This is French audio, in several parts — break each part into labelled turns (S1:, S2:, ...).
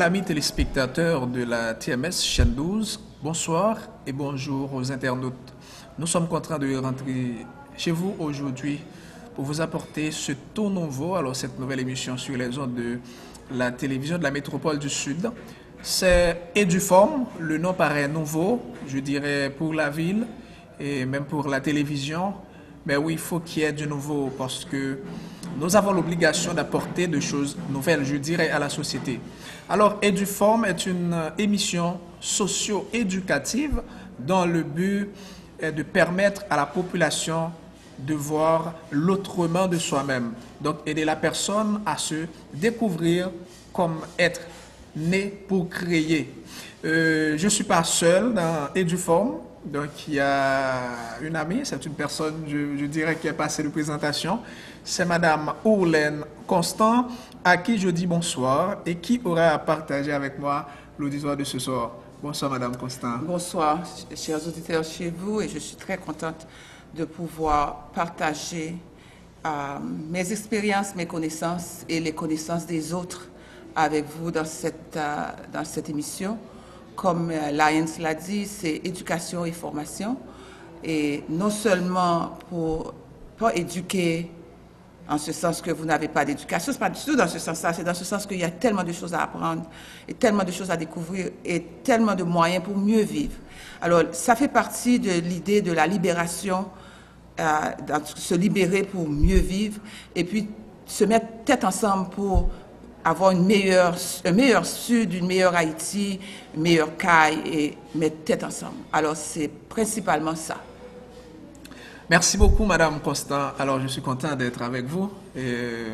S1: Fidèles amis téléspectateurs de la TMS chaîne 12, bonsoir et bonjour aux internautes. Nous sommes contraints de rentrer chez vous aujourd'hui pour vous apporter ce tour nouveau, alors cette nouvelle émission sur les ondes de la télévision de la métropole du Sud. C'est Eduform, le nom paraît nouveau, je dirais pour la ville et même pour la télévision. Mais oui, il faut qu'il y ait du nouveau parce que nous avons l'obligation d'apporter des choses nouvelles, je dirais, à la société. Alors, Eduform est une émission socio-éducative dont le but est de permettre à la population de voir l'autrement de soi-même. Donc, aider la personne à se découvrir comme être né pour créer. Euh, je ne suis pas seul dans Eduform. Donc, il y a une amie, c'est une personne, je, dirais, qui est passée de présentation. C'est Madame Ourlaine Constant, à qui je dis bonsoir et qui aura à partager avec moi l'auditoire de ce soir. Bonsoir, Madame Constant.
S2: Bonsoir, chers auditeurs chez vous, et je suis très contente de pouvoir partager euh, mes expériences, mes connaissances et les connaissances des autres avec vous dans cette, euh, dans cette émission. Comme euh, Lions l'a dit, c'est éducation et formation. Et non seulement pour pas éduquer en ce sens que vous n'avez pas d'éducation, c'est pas du tout dans ce sens-là, c'est dans ce sens qu'il y a tellement de choses à apprendre et tellement de choses à découvrir et tellement de moyens pour mieux vivre. Alors, ça fait partie de l'idée de la libération, euh, se libérer pour mieux vivre et puis se mettre tête ensemble pour avoir une meilleure, un meilleur Sud, une meilleure Haïti, une meilleure caille et mettre tête ensemble. Alors, c'est principalement ça.
S1: Merci beaucoup, Madame Constant. Alors, je suis content d'être avec vous. Et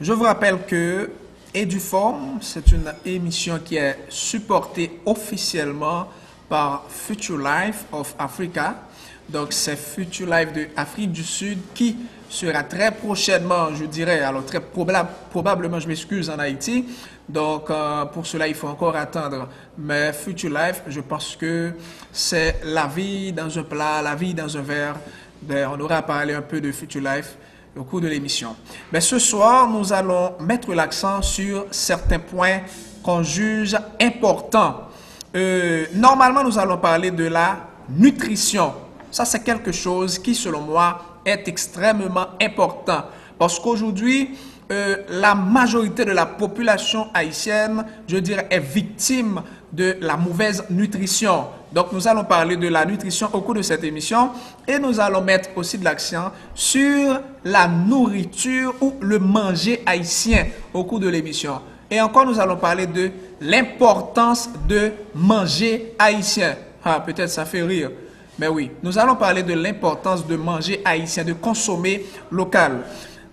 S1: je vous rappelle que Eduform, c'est une émission qui est supportée officiellement par Future Life of Africa. Donc, c'est Future Life de Afrique du Sud qui sera très prochainement, je dirais, alors très probable, probablement, je m'excuse, en Haïti. Donc, euh, pour cela, il faut encore attendre. Mais Future Life, je pense que c'est la vie dans un plat, la vie dans un verre. Ben, on aura parlé un peu de Future Life au cours de l'émission. Mais ce soir, nous allons mettre l'accent sur certains points qu'on juge importants. Euh, normalement, nous allons parler de la nutrition. Ça, c'est quelque chose qui, selon moi, est extrêmement important. Parce qu'aujourd'hui, euh, la majorité de la population haïtienne, je dirais, est victime de la mauvaise nutrition. Donc, nous allons parler de la nutrition au cours de cette émission et nous allons mettre aussi de l'accent sur la nourriture ou le manger haïtien au cours de l'émission. Et encore, nous allons parler de l'importance de manger haïtien. Ah, peut-être ça fait rire. Mais oui, nous allons parler de l'importance de manger haïtien, de consommer local.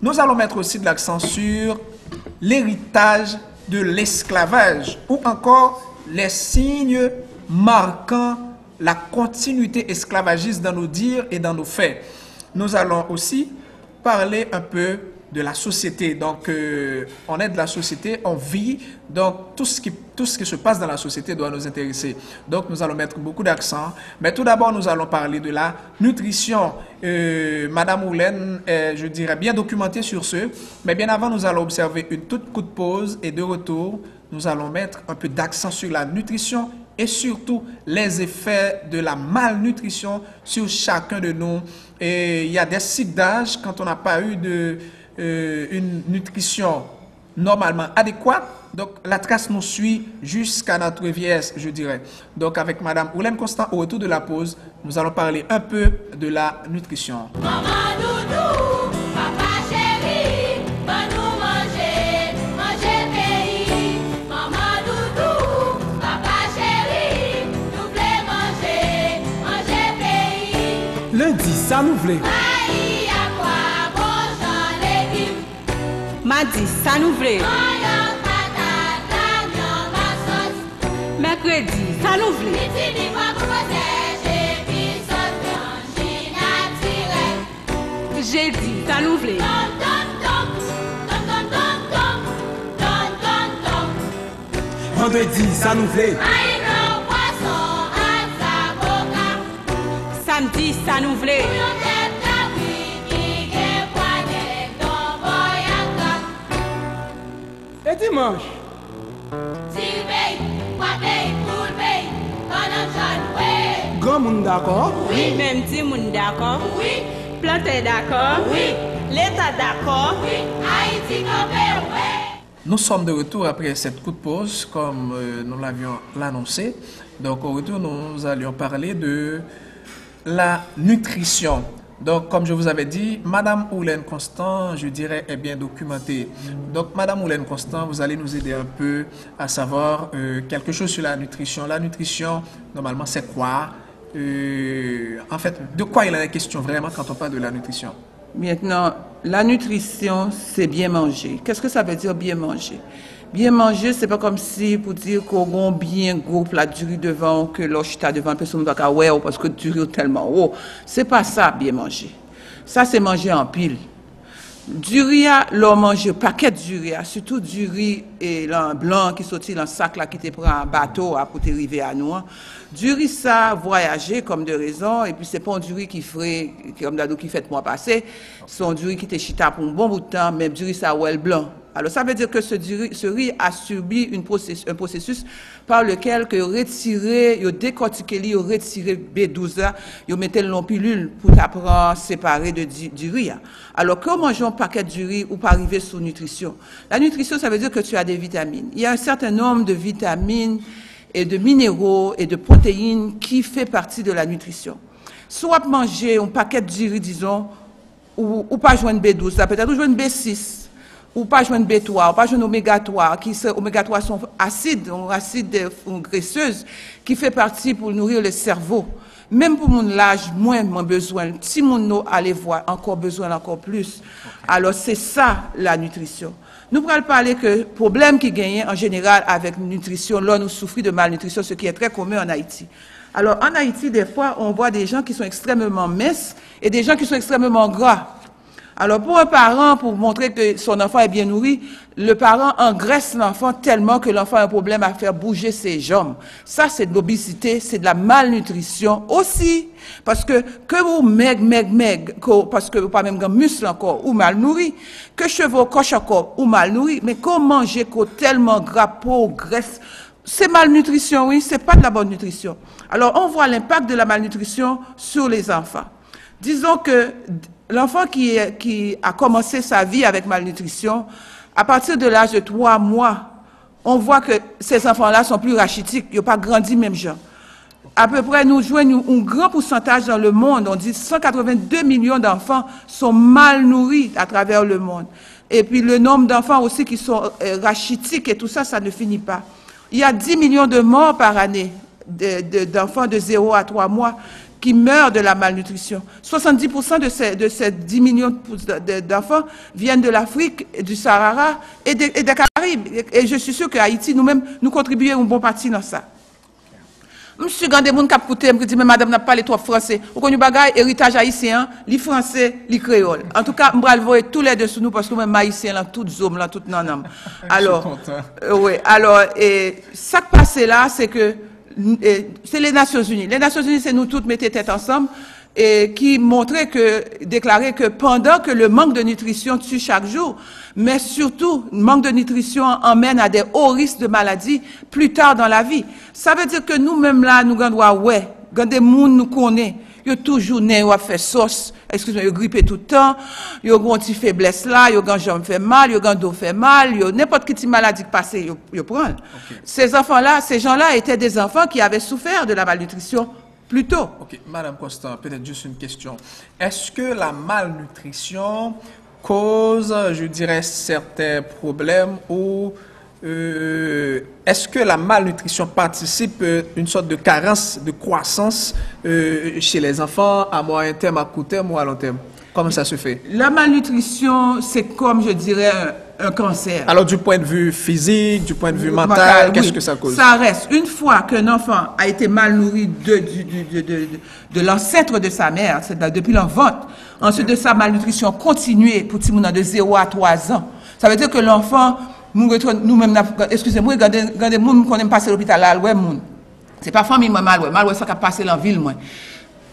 S1: Nous allons mettre aussi de l'accent sur l'héritage de l'esclavage ou encore les signes marquant la continuité esclavagiste dans nos dires et dans nos faits. Nous allons aussi parler un peu de la société. Donc, euh, on est de la société, on vit, donc tout ce, qui, tout ce qui se passe dans la société doit nous intéresser. Donc, nous allons mettre beaucoup d'accent. Mais tout d'abord, nous allons parler de la nutrition. Euh, Madame Oulène est, je dirais, bien documentée sur ce. Mais bien avant, nous allons observer une toute courte pause et de retour, nous allons mettre un peu d'accent sur la nutrition et surtout les effets de la malnutrition sur chacun de nous. Et il y a des cycles d'âge quand on n'a pas eu de, euh, une nutrition normalement adéquate. Donc la trace nous suit jusqu'à notre vieillesse, je dirais. Donc avec Madame Oulène Constant, au retour de la pause, nous allons parler un peu de la nutrition.
S3: Maman doudou, papa chéri, va nous manger, manger pays. Maman doudou, papa chéri, nous voulons manger, manger pays.
S4: Lundi, ça nous voulait.
S5: Mardi, ça nous voulait. Mercredi, ça nous voulait. Jeudi, ça nous voulait.
S4: Vendredi, ça nous voulait.
S5: Samedi, ça nous voulait.
S4: dimanche. Grand moun d'accord?
S5: Oui, même petit moun d'accord? Oui. Planté d'accord? Oui. L'État d'accord?
S3: Oui, Haïti campé, ouais.
S1: Nous sommes de retour après cette coup de pause, comme euh, nous l'avions annoncé. Donc, au retour, nous allions parler de la nutrition. Donc, comme je vous avais dit, Madame Oulène Constant, je dirais, est bien documentée. Donc, Madame Oulène Constant, vous allez nous aider un peu à savoir euh, quelque chose sur la nutrition. La nutrition, normalement, c'est quoi? Euh, En fait, de quoi il en est question vraiment quand on parle de la nutrition?
S2: Maintenant, la nutrition, c'est bien manger. Qu'est-ce que ça veut dire bien manger? Bien manger, c'est pas comme si pour dire qu'on a bien gros plat de riz devant, que l'oche t'as devant, personne ne va pas ouais, parce que du riz est tellement haut. C'est pas ça, bien manger. Ça, c'est manger en pile. Du riz, à, l'on mange paquet du riz, à, surtout du riz et l'en blanc qui sortit dans le sac là, qui te prend en bateau à pour t'arriver à nous. hein. Du riz, ça, voyager comme de raison, et puis c'est pas un du riz qui ferait, qui- comme d'ado qui fait moi passer, c'est un du riz qui te chita pour un bon bout de temps, même du riz, ça, ouais, blanc. Alors, ça veut dire que ce, ce riz a subi une processus, un processus par lequel que retirer, yo décortiquer yo retirer B12 là, yo mettait le pilule pour t'apprendre séparer de du, riz. hein. Alors, quand on mange un paquet du riz ou pas arriver sous nutrition, la nutrition, ça veut dire que tu as des vitamines. Il y a un certain nombre de vitamines et de minéraux et de protéines qui fait partie de la nutrition. Soit manger un paquet de riz, disons, ou, ou pas joindre B12, là, peut-être ou joindre B6, ou pas joindre B3, ou pas joindre oméga 3, qui sont, oméga 3 sont acides, ont acides graisseuses, qui fait partie pour nourrir le cerveau. Même pour mon âge, moins mon besoin. Si mon eau allait voir, encore besoin, encore plus. Alors, c'est ça, la nutrition. Nous pourrons parler que problème qui gagne en général avec nutrition, là, nous souffrons de malnutrition, ce qui est très commun en Haïti. Alors, en Haïti, des fois, on voit des gens qui sont extrêmement minces et des gens qui sont extrêmement gras. Alors, pour un parent, pour montrer que son enfant est bien nourri, le parent engraisse l'enfant tellement que l'enfant a un problème à faire bouger ses jambes. Ça, c'est de l'obésité, c'est de la malnutrition aussi. Parce que, que vous meg, meg, meg, parce que vous pas même grand muscle encore, ou mal nourri, que chevaux coche encore, ou mal nourri, mais qu'on manger qu'on tellement gras, peau, graisse, c'est malnutrition, oui, c'est pas de la bonne nutrition. Alors, on voit l'impact de la malnutrition sur les enfants. Disons que l'enfant qui, qui a commencé sa vie avec malnutrition, à partir de l'âge de trois mois, on voit que ces enfants-là sont plus rachitiques, ils n'ont pas grandi même genre. À peu près, nous jouons un grand pourcentage dans le monde. On dit 182 millions d'enfants sont mal nourris à travers le monde. Et puis le nombre d'enfants aussi qui sont euh, rachitiques et tout ça, ça ne finit pas. Il y a 10 millions de morts par année de- de- d'enfants de 0 à 3 mois qui meurent de la malnutrition. 70% de ces, de ces 10 millions de- de- d'enfants viennent de l'Afrique, du Sahara et des, et des Caraïbes. Et, je suis sûr qu'Haïti, nous-mêmes, nous contribuons un bon parti dans ça. Moun kap koute, me dit mais madame n'a pas les trois français. Ou konnu bagay héritage haïtien, li français, li créole. En tout cas, m'bral voyer tous les deux sous nous parce que même haïtien là toute zone là toute nanam. Alors euh, oui, alors et ça qui passe là, c'est que c'est les Nations Unies. Les Nations Unies, c'est nous toutes mettez tête ensemble et qui montraient que, déclaraient que pendant que le manque de nutrition tue chaque jour, mais surtout, le manque de nutrition emmène à des hauts risques de maladies plus tard dans la vie. Ça veut dire que nous-mêmes là, nous gardons, ouais, des gens nous connaissent, ils ont toujours né ou a fait sauce, excusez-moi, ils ont grippé tout le temps, ils ont une petite faiblesse là, ils ont une jambe fait mal, ils ont dos fait mal, ont n'importe quelle petite maladie qui passe, ils ils prennent. Ces enfants-là, ces gens-là étaient des enfants qui avaient souffert de la malnutrition plus tôt.
S1: Ok, Madame Constant, peut-être juste une question. Est-ce que la malnutrition cause, je dirais, certains problèmes ou euh, est-ce que la malnutrition participe à une sorte de carence de croissance euh, chez les enfants à moyen terme, à court terme ou à long terme? Comment ça se fait?
S2: La malnutrition, c'est comme, je dirais, un, un cancer.
S1: Alors du point de vue physique, du point de vue mental, qu'est-ce
S2: oui.
S1: que ça cause?
S2: Ça reste. Une fois qu'un enfant a été mal nourri de, l'ancêtre de sa mère, c'est là, depuis l'enfant, ensuite de sa malnutrition continuée pour monde de 0 à 3 ans, ça veut dire que l'enfant, nous nous-mêmes, excusez-moi, regardez, regardez, moun qu'on aime passer l'hôpital là, ouais, moun. C'est pas famille, moi, mal, ouais, mal, ouais, ça qui a passé ville, moi.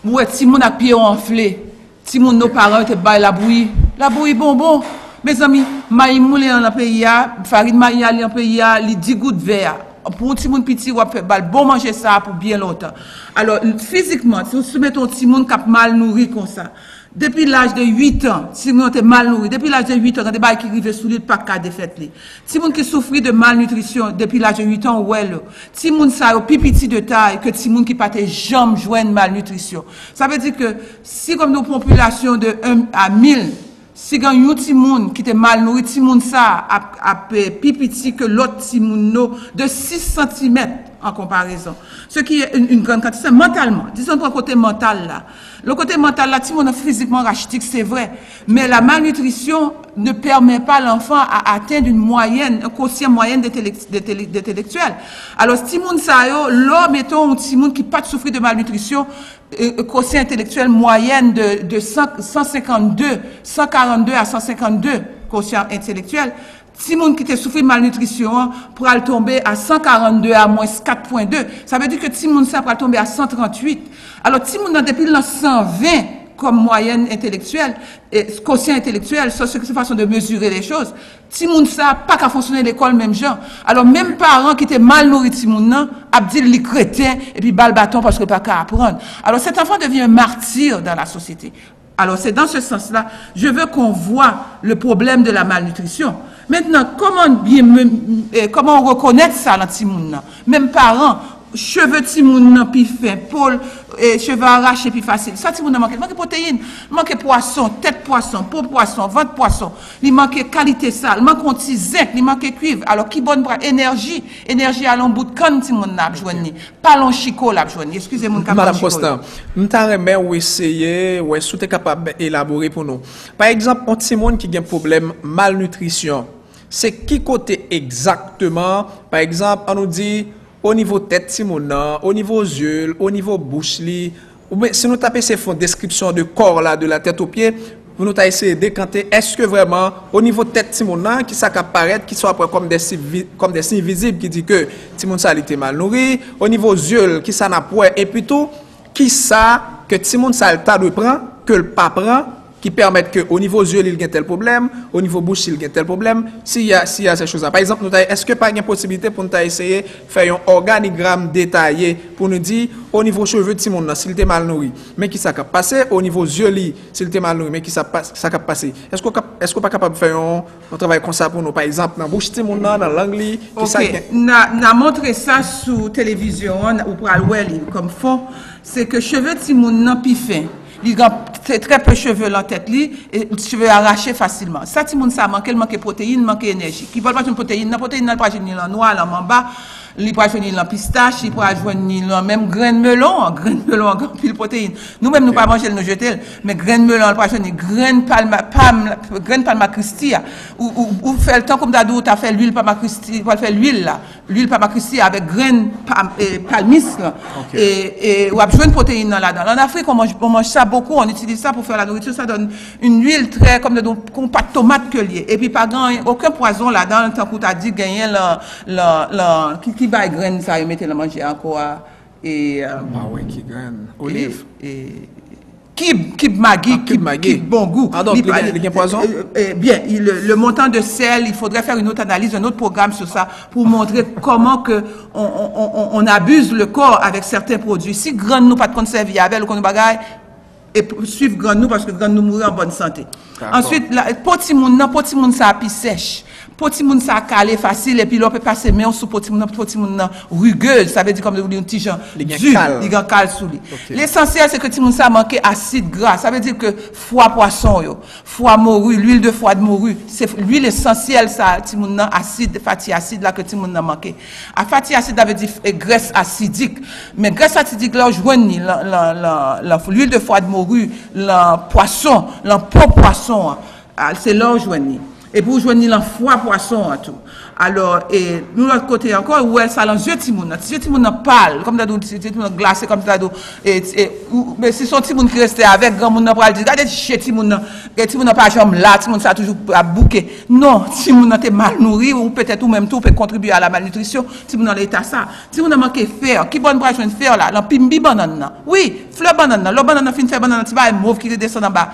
S2: Ouais, si moun a pied enflé, si moun nos parents étaient bail la bouillie, la bouillie bonbon. Mes amis, maï moulé en pays, farine maï ali en pays, li 10 gouttes verre. pour un petit monde petit, on peut bal bon manger ça pour bien longtemps. Alors, physiquement, si vous soumettez un petit monde qui mal nourri comme ça, depuis l'âge de 8 ans, si vous êtes mal nourri, depuis l'âge de 8 ans, arrivent sous lui, pas qu'à défaite li. Moun qui souffre de malnutrition depuis l'âge de 8 ans, ouais, là. Si moun au plus petit de taille, que si moun. Ça veut dire que, si comme nos populations de 1 à 1000, si gan yon ti moun qui te mal nourri, ti moun ça, a, a, pe- pi petit que l'autre ti moun no, de 6 cm en comparaison. Ce qui est une, une grande quantité mentalement. Disons pour le côté mental là. Le côté mental là, ti moun est physiquement rachitique, c'est vrai. Mais la malnutrition ne permet pas l'enfant à atteindre une moyenne, un quotient d'intellect- d'intellectuel. Alors, si moun sa yo, là, mettons, un monde qui pas de malnutrition, quotient intellectuel moyenne de, de 100 152, 142 à 152 quotient intellectuel, si moun qui te souffre de malnutrition pourra le tomber à 142 à moins 4.2, ça veut dire que si moun ça pourra tomber à 138. Alors, si moun depuis l'an 120 comme moyenne intellectuelle, et quotient intellectuel, ça c'est une façon de mesurer les choses. Si moun ça pas qu'à fonctionner l'école même genre. Alors même parents qui étaient mal nourris ti moun nan, ap dit li crétin et puis bal bâton parce que pas qu'à apprendre. Alors cet enfant devient un martyr dans la société. Alors c'est dans ce sens-là, je veux qu'on voit le problème de la malnutrition. Maintenant, comment bien eh, comment on reconnaît ça dans ti moun nan? Même parents cheveux ti moun nan pi fin, pôle, et cheveux arrachés pi facile. Ça ti moun nan manque, manque protéines, manque poisson, tête poisson, peau poisson, ventre poisson. Il manque qualité manque un petit zinc, il manque cuivre. Alors qui bonne bras? Énergie, énergie à bout de canne ti moun nan ap joindre. Pas l'on chicot l'ap joindre. Excusez-moi ka
S1: Madame. Constant, mta remè ou eseye, ou sou te kapab elabore pou nou. Par exemple, on ti moun ki gen problem malnutrition, se ki kote exactement, par exemple, an nou di, au niveau ti moun nan, au niveau zyul, au niveau bouche li, ou ben, se nou tape se fon description de kor la, de la tèt au pied, pou nou ta ese dekante, eske vreman, au niveau tèt ti moun nan, ki sa ka paret, ki so apre kom de sin vizib, ki di ke ti moun sa li te mal nouri, au niveau zyul, ki sa na pouè, e pito, ki sa, ke ti moun sa l ta dwe pran, ke l pa pran, qui permettent que au niveau yeux il y a tel problème, au niveau bouche il y a tel problème, s'il y a s'il y a ces choses-là. Par exemple, est-ce que pas une possibilité pour nous essayer de faire un organigramme détaillé pour nous dire au niveau cheveux de Simon s'il était mal nourri, mais qui ça cap passé, au niveau yeux s'il était mal nourri, mais qui ça cap passé. Est-ce qu'on qu'on pas capable de faire un, un travail comme ça pour nous par exemple dans bouche de Simon dans langue li, qui ça
S2: Ok, na, na montre ça sur télévision, on- ou pour aller comme fond, c'est que cheveux de fin. Il a très très peu de cheveux dans la tête li, et cheveux arrachés facilement. Ça, Timoun ça manque, il manque protéines, manque énergie. Qui veut pas une protéine, la protéine n'a pas joindre dans noir, dans mamba, il pas joindre dans pistache, il pas joindre dans même grain de melon, grain de melon, grand pile protéine. Nous-mêmes, nous pas manger, nous jeter, mais grain de melon, pas joindre grain de palma, palme, grain de palma Christi, ou, ou, ou fait le temps comme d'ado, tu as fait l'huile palma Christi, tu fait l'huile là, l'huile palma Christi avec grain pal, eh, palmis là, et, et ou a besoin de protéines dans là-dedans. En Afrique, on mange, on mange ça beaucoup, on utilise ça pour faire la nourriture, ça donne une huile très comme de comme pas de tomate que lié. Et puis pas grand, aucun poison là-dedans, tant que tu as dit gagner la, la, la, qui, qui va graine ça, et mettre le manger encore, et, euh,
S1: Ah ouais, qui graine? Olive.
S2: et, et Kib, kib Maggi,
S1: Ah, kib
S2: kib,
S1: Maggi.
S2: kib bon goût.
S1: Ah, donc, il il poison?
S2: euh, Bien, il- le, le montant de sel, il faudrait faire une autre analyse, un autre programme sur ça pour montrer comment que on, on, on, on abuse le corps avec certains produits. Si grand nous pas de conserver avec le qu'on bagaille et suivre grand nous parce que grand nous mourir en bonne santé. Ensuite, la, poti moun nan, poti moun sa api sèche. Poti moun sa calé facile et puis l'on peut passer main sous poti moun nan, poti moun nan rugueuse, ça veut dire comme un petit genre
S1: gen
S2: dur,
S1: cal.
S2: li gen cal sous lui. L'essentiel c'est que ti moun sa manque acide gras, ça veut dire que foie poisson yo, foie morue, l'huile de foie de morue, c'est l'huile essentielle ça ti moun nan acide, fatty acide là que ti moun nan manque. A fatty acide ça veut dire graisse acidique. Mais graisse acidique là joindre ni la- l'huile de foie de morue, le poisson, le poisson, hein. Ah, c'est là joindre ni. Et pour joindre le foie poisson en tout. Alors, et nous, l'autre côté encore, où elle dans yeux timoun, yeux timoun pâle, comme d'adou, timoun glacé, comme d'adou, et, et, mais si son timoun qui restait avec, grand moun nan pral dire, regardez, chez timoun, et timoun pas jambe là, timoun ça toujours à bouquer. Non, timoun t'es mal nourri, ou peut-être ou même tout peut contribuer à la malnutrition, timoun dans l'état ça. Timoun a manqué fer, qui bonne bras joindre fer là, dans pimbi banane nan. Oui, fleur banane nan, l'autre banane nan fin faire banane, ti ba mauve qui descend en bas.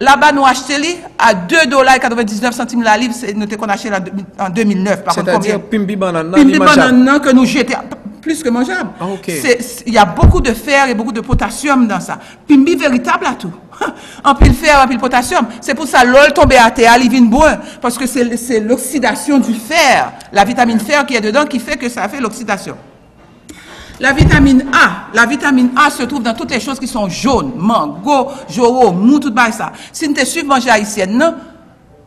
S2: Là-bas, nous achetons à 2 dollars et 99 centimes la livre. C'est noté qu'on acheté en 2009. Par contre, combien?
S1: C'est-à-dire, pimbi banana,
S2: Pimbi banana que nous jetons plus que mangeable.
S1: Ah,
S2: Il y a beaucoup de fer et beaucoup de potassium dans ça. Pimbi véritable à tout. En pile fer, en pile potassium. C'est pour ça l'ol tombé à terre, il vient brun. Parce que c'est c'est l'oxydation du fer, la vitamine fer qui est dedans qui fait que ça fait l'oxydation. La vitamine A, la vitamine A se trouve dans toutes les choses qui sont jaunes, mango, joro, mou, tout bail ça. Si nous te suivons manger haïtienne,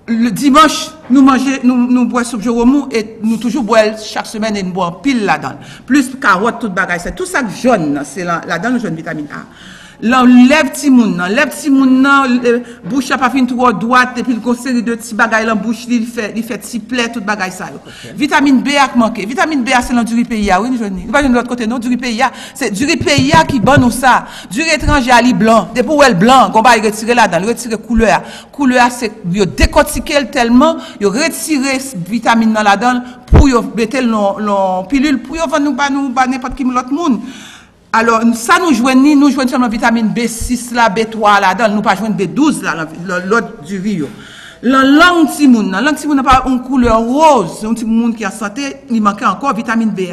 S2: le dimanche, nous mangeons, nous, nous boisons soupe joro mou et nous toujours boisons chaque semaine et nous boisons pile là-dedans. Plus carotte, tout bagay, c'est tout ça jaune, c'est là- là-dedans nous jaune vitamine A. Là, lève ti moun nan, lève ti moun nan, le- bouche a pas fin trop droite, et puis le série de petits bagay dans bouche, li, il fait, il fait ti plaie, tout bagay ça. yo. Vitamine B a manqué. Vitamine B a c'est dans du pays, oui, nous jeunes. Pas de l'autre côté, non, du pays, c'est du pays qui bon nous ça. Du étranger à li blanc, des pour elle blanc, qu'on va retirer là-dedans, il retire couleur. Couleur, c'est, yo décortiquer le tellement, yo retirer vitamine dans là-dedans, pour yo mettre l'on, pilule, pour yo vendre pas nous, pas n'importe qui l'autre monde. Alors, ça nous joignons, nous joignons seulement vitamine B6 là, B3 là, dans, nous pas joignons B12 là, dans- dans l'autre du riz. La langue ti moun, nan, langue ti moun n'a pas une couleur rose, un petit moun qui a santé, il manquait encore vitamine B.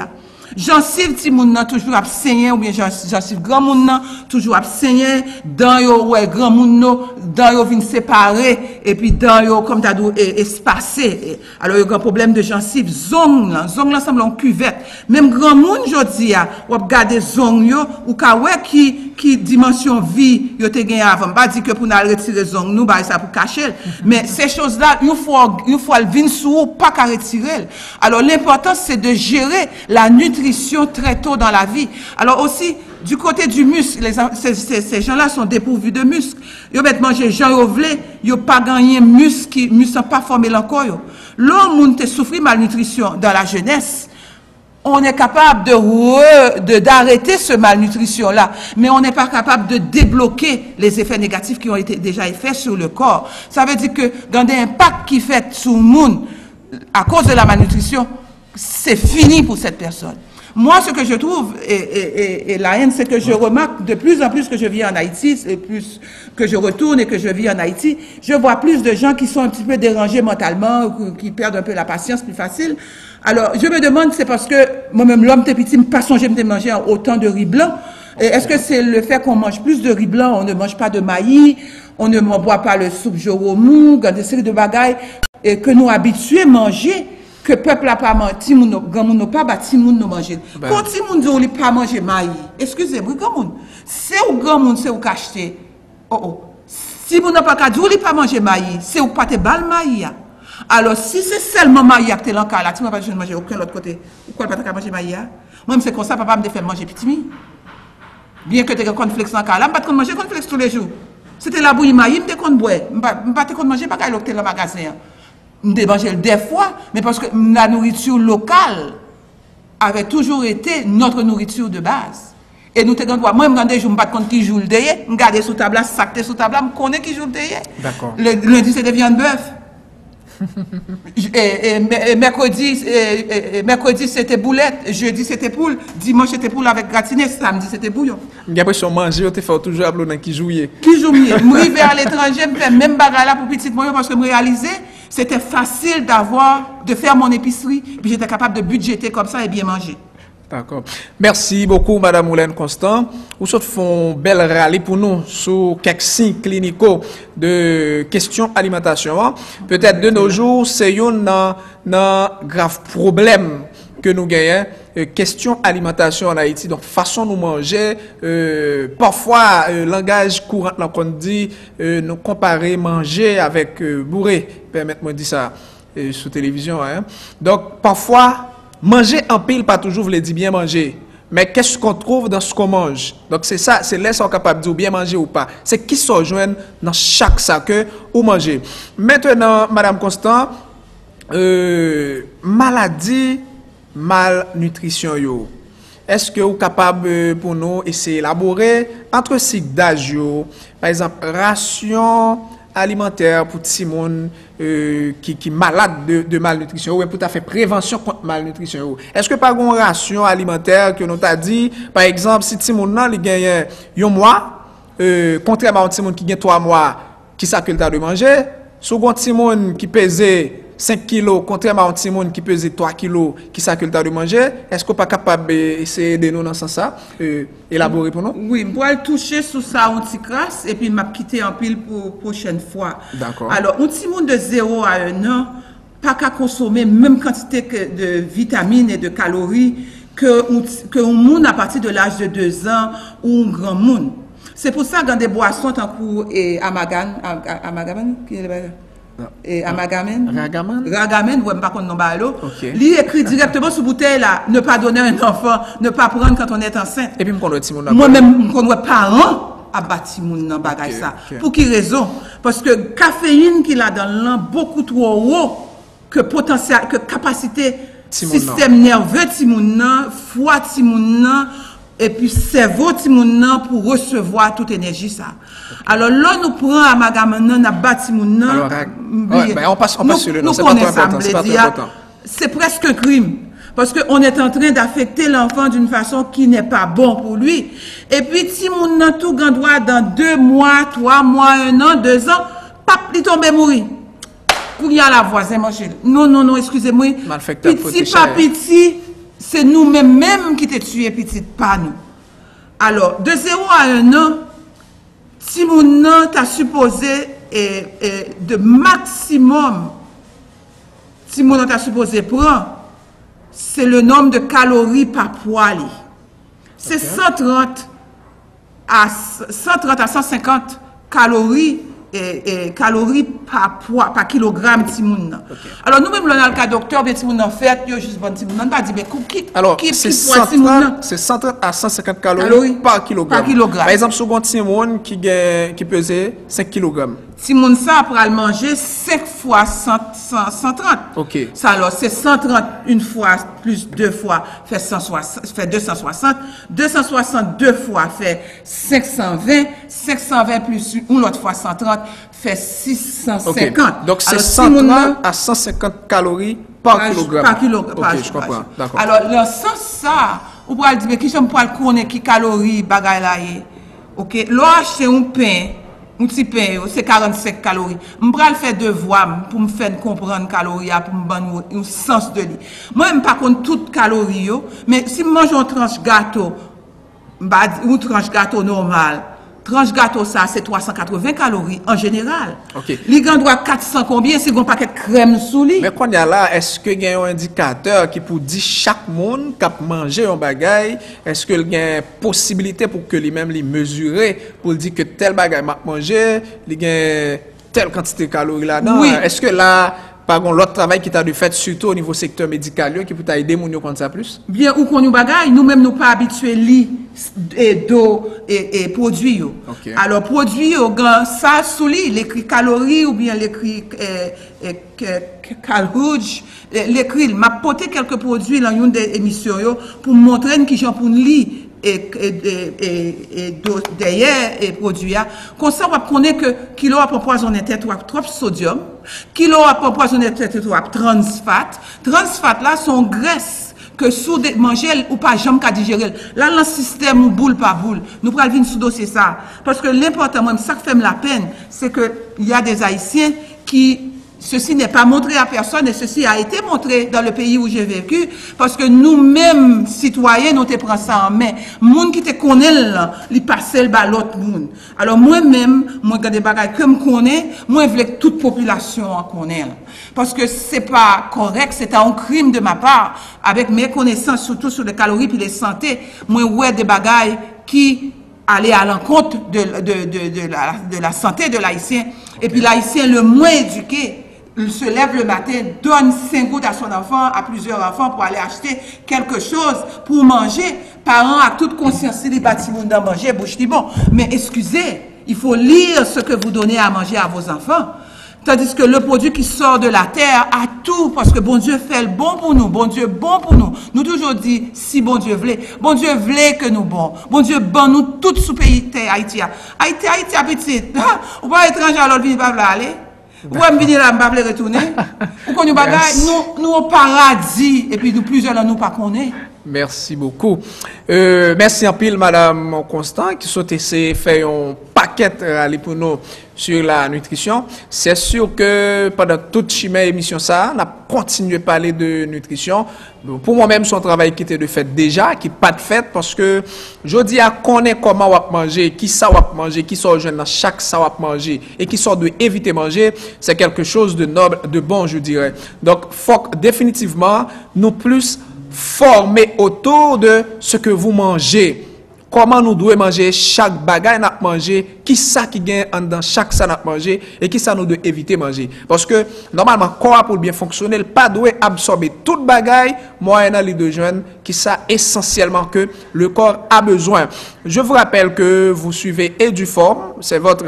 S2: Gencive ti moun nan toujours ap saigner ou bien gencive grand moun nan toujours ap saigner, dans yo ouais grand moun no, dans yo vin séparé et puis dans yo comme t'as dit eh, espacé. Alors yo grand problème de gencive, zong là, zong là semble cuvette. Même grand moun jodi a, ou ap gade zong yo ou ka ouais qui qui dimension vie yo te gagné avant. Pas dit que pour nous retirer zong nous bah ça pour cacher. Mais ces choses-là, une fois une fois le vin sous pas qu'à retirer. Alors l'important c'est de gérer la nutrition très tôt dans la vie. Alors aussi du côté du muscle, ces, gens-là sont dépourvus de muscles. Ils ont manger Jean Yovelé, ils n'ont pas gagné muscle, qui muscle n'a pas formé encore. L'homme te souffert malnutrition dans la jeunesse on est capable de de- d'arrêter ce malnutrition-là, mais on n'est pas capable de débloquer les effets négatifs qui ont été déjà faits sur le corps. Ça veut dire que dans des impacts qui fait sur le monde à cause de la malnutrition, c'est fini pour cette personne. Moi, ce que je trouve, et, et- et- et la haine, c'est que je remarque de plus en plus que je vis en Haïti, et plus que je retourne et que je vis en Haïti, je vois plus de gens qui sont un petit peu dérangés mentalement, ou qui perdent un peu la patience plus facile. Alors, je me demande, c'est parce que moi-même, l'homme t'es petit, pas songer de manger autant de riz blanc. Est-ce que c'est le fait qu'on mange plus de riz blanc, on ne mange pas de maïs, on ne boit pas le soupe joro mou, des séries de bagailles, et que nous habitués à manger, que peuple a pas menti, moun no- grand moun no pas, bah, ti moun no manger.
S1: Ben.
S2: Quand ti moun dit ou li pas manger maïs, excusez-moi, grand moun, c'est ou grand moun, c'est ou qu'acheter. Oh oh. Si vous n'avez pas qu'à dire, ou li pas manger maïs, c'est ou pas te bal maïs. ya. Alors, si c'est seulement maïs que tu là, tu m'as pas besoin de manger aucun autre côté. Pourquoi pas qu'à manger maïs? ya? Moi, c'est comme ça, papa me fait manger petit. Bien que tu aies un cornflakes dans le cas, je ne pas manger cornflakes tous les jours. C'était la bouillie maïs, je ne boire. Je ne pas manger pas dans le magasin. Je manger des fois, mais parce que la nourriture locale avait toujours été notre nourriture de base. Et nous te droit. Moi, je me dis, je ne pas compte qui joue le derrière. Je regarde sous table, sacté sous table, je connais qui joue le derrière.
S1: D'accord.
S2: Le lundi, c'était viande bœuf. et, et- et mercredi, mercredi c'était boulette, jeudi c'était poule, dimanche c'était poule avec gratiné, samedi c'était bouillon.
S1: J'ai l'impression manger, on te fait toujours dans qui jouait.
S2: Qui joue mieux? Moi, à l'étranger, je fais même bagarre là pour petite moyen parce que je réalisais c'était facile d'avoir, de faire mon épicerie, puis j'étais capable de budgéter comme ça et bien manger.
S1: D'accord. Merci beaucoup, Madame Moulin Constant. Vous font belle rallye pour nous sur quelques signes clinicaux de questions alimentation. hein. Peut-être de nos jours, c'est un grave problème que nous gagnons. euh, question alimentation en Haïti, donc façon nous manger, euh, parfois euh, langage courant là qu'on dit, euh, nous comparer manger avec euh, bourré, permettez-moi de dire ça sur télévision. Hein. Donc parfois Manger en pile, pas toujours veut dire bien manger. Mais qu'est-ce qu'on trouve dans ce qu'on mange? Donc c'est ça, c'est est capable de dire bien manger ou pas. C'est qui se rejoignent dans chaque sac ou manger. Maintenant, Madame Constant, maladie, malnutrisyon yo. Eske ou kapab euh, pou nou ese elabore antre sik daj yo, par exemple, rasyon alimenter pou ti moun euh, ki, ki malade de, de malnutrisyon ou, e pou ta fe prevensyon kont malnutrisyon ou. Eske pa goun rasyon alimenter ki nou ta di, par exemple, si ti moun nan li genyen yon mwa, euh, kontreman ti moun ki gen 3 mwa, ki sa ke lta de manje, sou goun ti moun ki peze 5 kilo, kontreman an ti moun ki peze 3 kilo, ki sa ke l ta de manje, esko pa kapab ese de nou nan san sa, euh, elabore pou nou?
S2: Oui, mbo al touche sou sa un ti kras, epi map kite an pil pou prochen fwa.
S1: D'accord.
S2: Alors, un ti moun de 0 a 1 an, pa ka konsome menm kantite ke de vitamine et de kalori ke un moun a pati de l'aj de 2 an ou un gran moun. Se pou sa gande boason tan kou e amagamen, amagamen, ki e le baga? E amagamen?
S1: Ragaman?
S2: Ragamen, wè mpa kon non ba alo.
S1: Ok.
S2: Li ekri direktman sou bouteille la, ne pa donner un enfant, ne pa pran quand on est enceinte.
S1: Epi m konwe ti moun nan
S2: Mwen men m konwe paran a bati moun nan bagay
S1: Ok,
S2: sa.
S1: ok.
S2: Pou ki rezon? Paske kafeine ki la dan lan beaucoup tro wo ke potensyal, ke kapasite
S1: Ti moun nan.
S2: sistem nerve ti moun nan, fwa ti moun nan, epi servo ti moun nan pou recevoa tout enerji sa. Alors lò nou pran amagaman nan na bati moun nan,
S1: Alors, on passe- on passe
S2: nou-
S1: sur le nom, c'est pas
S2: konen
S1: trop
S2: sa,
S1: important,
S2: mble
S1: c'est pas important.
S2: C'est presque un crime. Parce qu'on est en train d'affecter l'enfant d'une façon qui n'est pas bon pour lui. Et puis, si mon nan tout grand droit dans deux mois, trois mois, un an, deux ans, pap, il tombe mourir. Pour y a la voisin manger. Non, non, non, excusez-moi.
S1: Malfecteur,
S2: Petit pas petit, c'est nous-mêmes même qui te tué petit, pas nous. Alors, de 0 à 1 an, si mon nan t'a supposé de maximum si mon t'a supposé prendre, c'est le nombre de calories par poids. C'est 130 à 130 à 150 calories E, e kalori pa, pa kilogram ti moun nan. Okay. Alors nou mèm lò nan l ka doktor, bè ti moun nan fèt, yo jis ban ti moun nan, pa di bè kou ki,
S1: ki
S2: ah pwa ti moun nan.
S1: Se 130 a 150
S2: kalori
S1: pa kilogram.
S2: Par
S1: exemple, sou kon ti moun ki, ki pese 5 kilogram.
S2: Ti moun sa pral manje 5 fwa 130.
S1: Ok.
S2: Sa lò, se 130 1 fwa plus 2 fwa fè 260. 260 2 fwa fè 520. 520 plus 1 lot fwa 130. Fait 650.
S1: Ok. Donc, c'est
S2: Alors, si moun
S1: 130
S2: nan-
S1: à 150 calories par
S2: Par-
S1: kilogramme.
S2: Par kilogramme.
S1: Ok,
S2: par-
S1: je comprends. D'accord.
S2: Alors, ce sens ça, ou pral di, mais qui j'aime pral konen ki kalori bagay la ye. Ok, lo achete un pain, un ti pain yo, c'est 45 calories. M pral fè devwa pou m fè kompren kalori ya, pou m ban nou un sens de li. Mwen m pa kon tout kalori yo, men si m manj un tranche di, ou tranche gato normal, tranche gâteau ça c'est 380 calories en général.
S1: OK.
S2: Li gan droit 400 combien si gon paquet crème sous li.
S1: Mais qu'on y a là, est-ce que gagne un indicateur qui pour dire chaque monde cap manger un bagage, est-ce que gagne possibilité pour que lui même les mesurer pour dire que tel bagage m'a manger, li gagne telle quantité de calories là-dedans.
S2: Oui.
S1: Est-ce que là pa gon lot travay ki ta de fet suto au nivou sektor medikal yo ki pou ta ide moun yo kont sa plus?
S2: Bien ou kon nou bagay, nou menm nou pa habitue li e do e, e produit yo. Alors produit yo gan sa sou li, l'ekri kalori ou bien l'ekri eh, eh, ke- kalhouj, eh, l'ekri, ma pote kelke produit lan yon de emisyon yo pou montren ki jan pou li e, e, e, e, e do deye e produit ya. Kon sa wap konen ke kilo ap empoisonne tet wap trop sodium, kilo ap empoisonne tet wap trans fat. Trans fat la son gres que sous de ou pas jamais qu'à digérer. Là, le système ou boule par boule. Nous prenons venir sous dossier ça. Parce que l'important, moi, ça fait la peine, c'est que il y a des Haïtiens qui Ceci n'est pas montré à personne et ceci a été montré dans le pays où j'ai vécu parce que nous-mêmes, citoyens, nous te prenons ça en main. Moun qui te connaît il passe le bas l'autre monde. Alors moi-même, moi, quand des bagages que me connais, moi, je veux que toute population en connaisse. Parce que c'est pas correct, c'est un crime de ma part, avec mes connaissances, surtout sur les calories et les santé. Moi, ouais, des bagages qui aller à l'encontre de, de, de, de, la, de la santé de l'haïtien. Et puis l'haïtien le moins éduqué, il se lève le matin, donne 5 gouttes à son enfant, à plusieurs enfants pour aller acheter quelque chose pour manger. Parents à toute conscience, les bâtiments d'en manger, bouche dit bon. Mais excusez, il faut lire ce que vous donnez à manger à vos enfants. Tandis que le produit qui sort de la terre a tout, parce que bon Dieu fait le bon pour nous, bon Dieu bon pour nous. Nous toujours dit, si bon Dieu voulait, bon Dieu voulait que nous bon, bon Dieu bon nous tout sous pays terre Haïti. Haïti, Haïti petit. Ou pas étranger alors vini pas vle aller. Ou pas venir là, pas vle retourner. Ou qu'on nous bagaille, nous, nous au paradis, et puis nous plusieurs là nous pas connaît.
S1: Merci beaucoup. Euh, merci en pile, Madame Constant, qui essayé fait un paquet euh, aller pour nous sur la nutrition. C'est sûr que pendant toute chimère émission ça, on a continué à parler de nutrition. Pour moi-même, son travail qui était de fait déjà, qui pas de fait, parce que je dis à connaître comment on manger, qui ça va manger, qui sont jeunes dans chaque ça va manger, et qui sont de éviter manger, c'est quelque chose de noble, de bon, je dirais. Donc, faut définitivement, nous plus former autour de ce que vous mangez. Comment nous devons manger chaque bagaille n'a manger, qui ça qui gagne en dans chaque ça n'a manger et qui ça nous doit éviter manger. Parce que normalement corps pour bien fonctionner, il pas doit absorber toute bagaille moyennant les deux jeunes qui ça essentiellement que le corps a besoin. Je vous rappelle que vous suivez Eduform, c'est votre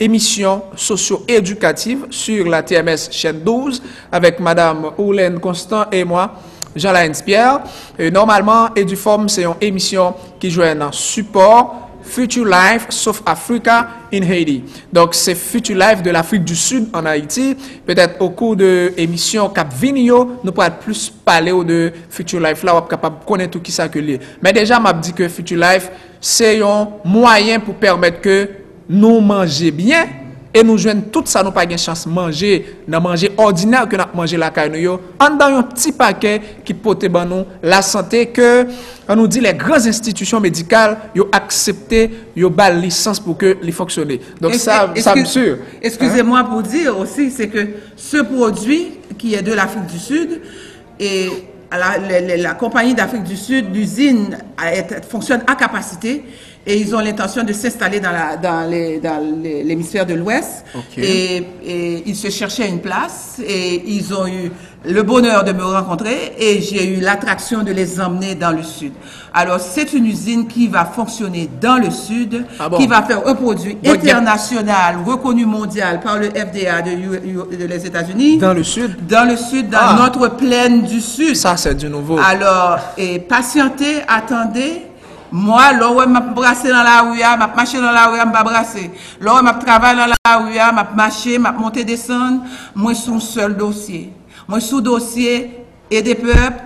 S1: émission socio-éducative sur la TMS chaîne 12 avec madame Oulène Constant et moi. Jean-Laurent Pierre. Et normalement, Eduform, c'est une émission qui joue un support Future Life South Africa in Haiti. Donc, c'est Future Life de l'Afrique du Sud en Haïti. Peut-être au cours de l'émission Cap Vinio, nous pourrons plus parler de Future Life là, on est capable de connaître tout qui ça que. Mais déjà, m'a dit que Future Life, c'est un moyen pour permettre que nous manger bien et nous joignent tout ça, nous pas de chance de manger, dans manger ordinaire que nous manger la caille nous, en dans un petit paquet qui peut ban nous la santé que on nous dit les grandes institutions médicales ont accepté yo bal licence pour que les fonctionner. Donc ça ça me sûr.
S2: Excusez-moi pour dire aussi, c'est que ce produit qui est de l'Afrique du Sud et la, la- la- la compagnie d'Afrique du Sud, l'usine fonctionne à capacité et ils ont l'intention de s'installer dans la- dans les- dans les- l'hémisphère de l'Ouest.
S1: Ok.
S2: Et, et ils se cherchaient une place et ils ont eu le bonheur de me rencontrer et j'ai eu l'attraction de les emmener dans le Sud. Alors c'est une usine qui va fonctionner dans le Sud,
S1: Ah bon?
S2: qui va faire un produit
S1: Donc, a-
S2: international, reconnu mondial par le FDA de, U- de les États-Unis,
S1: Dans le sud,
S2: dans le Sud, dans
S1: Ah.
S2: notre plaine du Sud.
S1: ça c'est du nouveau.
S2: Alors, et patientez, attendez. Moi, où m'a brassé dans la rue, m'a marché dans la rue, m'a brassé. Là où m'a travaillé dans la rue, m'a marché, m'a monté, descendre. Moi, suis un seul dossier. Moi, sous dossier et des peuples,